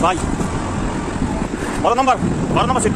さいバラナンバルバラナマシ